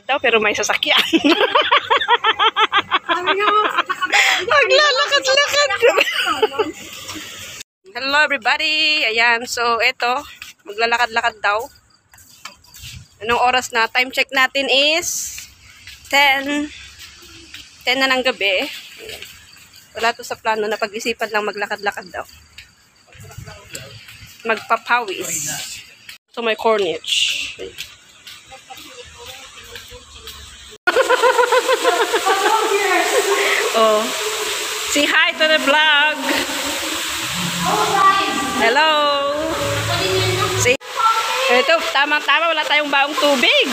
daw pero may sasakyan. Maglalakad-lakad. Hello everybody. Ayan, so eto, maglalakad-lakad daw. Anong oras na? Time check natin is 10 10 na ng gabi. Ayan. Wala to sa plano na pag-isipan lang maglakad-lakad daw. Magpapawis. So may corniche. oh. Say hi to the vlog. Hello. Say Ito, tamang-tama. Wala tayong baong tubig.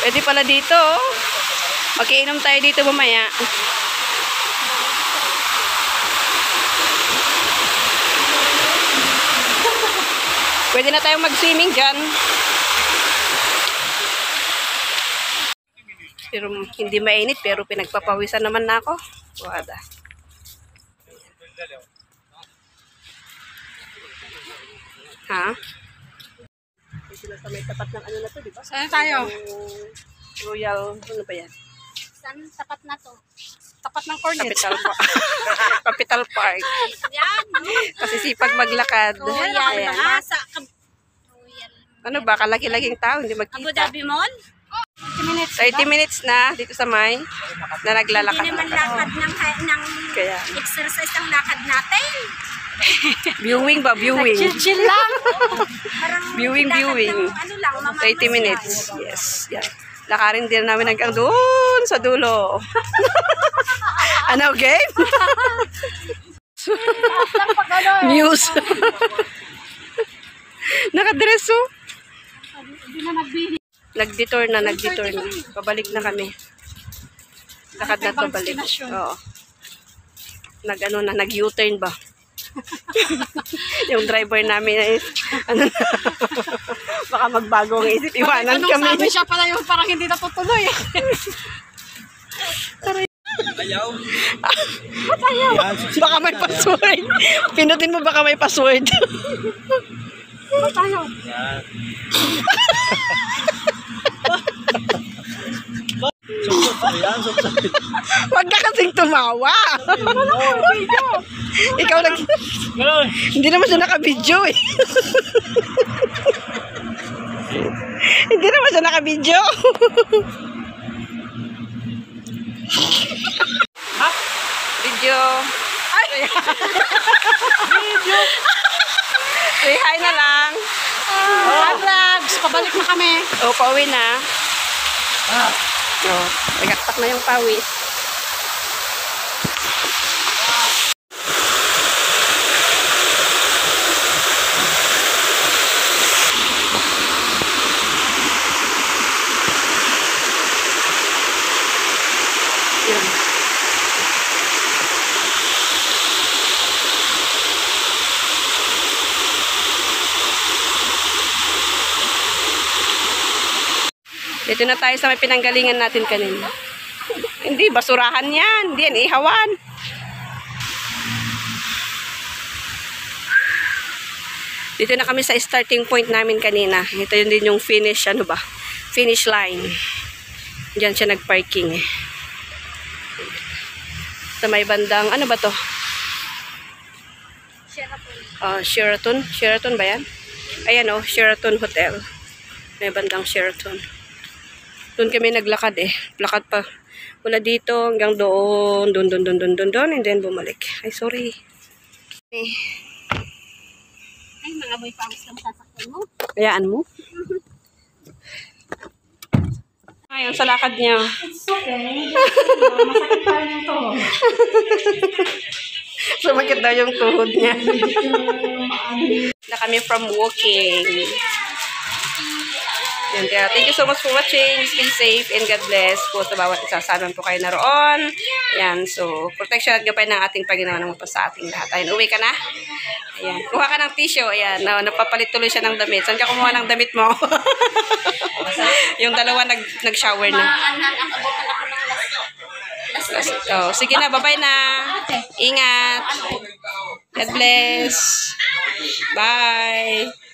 Pwede pala dito. oh. Magkiinom tayo dito mamaya. Pwede na tayong mag-swimming dyan. Pero hindi mainit, pero pinagpapawisan naman na ako. Wada. Ha? Sila sa may tapat ng ano na to, di ba? Saan tayo? Royal, ano ba yan? Saan tapat na to? Tapat ng cornet. Capital Park. Capital Park. Yan. Kasi sipag maglakad. Royal. Ayan. Ano ba, kalaki-laging tao, hindi Abu magkita. Dhabi Mall? 30 minutes. 30 minutes na dito sa may na naglalakad. Hindi naman lakad ng, ng Kaya, exercise ang lakad natin. viewing ba? Viewing. Chill lang. Parang Viewing, viewing. ng ano lang, 30 mamamasyal. minutes. Yes. Yan. Lakarin din namin hanggang doon sa dulo. ano, game? News. Nakadress oh. Hindi na nagbili. Nag-detour na, nag-detour na. Pabalik na kami. Lakad na to balik. Oo. Nag ano na, nag-U-turn ba? yung driver namin ay ano na, baka magbago ang isip. Iwanan Anong kami. sabi siya pala yung parang hindi natutuloy eh. Baka may password. Pinutin mo baka may password. Ba't tayo? Huwag ka kasing tumawa. Ikaw nag... Hindi naman siya naka-video eh. Hindi naman siya naka-video. ha? Video. Ay! video. Say hi na lang. Ah, vlogs. Pabalik na kami. O, pauwi na. O, nagaktak na yung pawis. Yun. Dito na tayo sa may pinanggalingan natin kanina. Hindi, basurahan yan. Hindi yan, ihawan. Dito na kami sa starting point namin kanina. Ito yun din yung finish, ano ba? Finish line. Diyan siya nag-parking eh. Sa may bandang, ano ba to? Ah, Sheraton. Sheraton ba yan? Ayan oh, Sheraton Hotel. May bandang Sheraton. Doon kami naglakad eh. Lakad pa. Mula dito hanggang doon, doon, doon, doon, doon, doon, doon, and then bumalik. Ay, sorry. Eh, Ay, mga boy pawis lang sasakyan mo. Hayaan mo. Ayun, sa lakad niya. It's okay. Masakit pa rin yung to. Sumakit daw yung tuhod niya. na kami from walking. Yan, kaya thank you so much for watching. Stay safe and God bless po sa bawat isa. Sana po kayo naroon. Ayan, so protection at gabay ng ating Panginoon naman po sa ating lahat. Ayan, uwi ka na. Ayan, kuha ka ng tissue. Ayan, no, napapalit tuloy siya ng damit. Saan ka kumuha ng damit mo? yung dalawa nag, nag-shower na. Oh, sige na, bye-bye na. Ingat. God bless. Bye.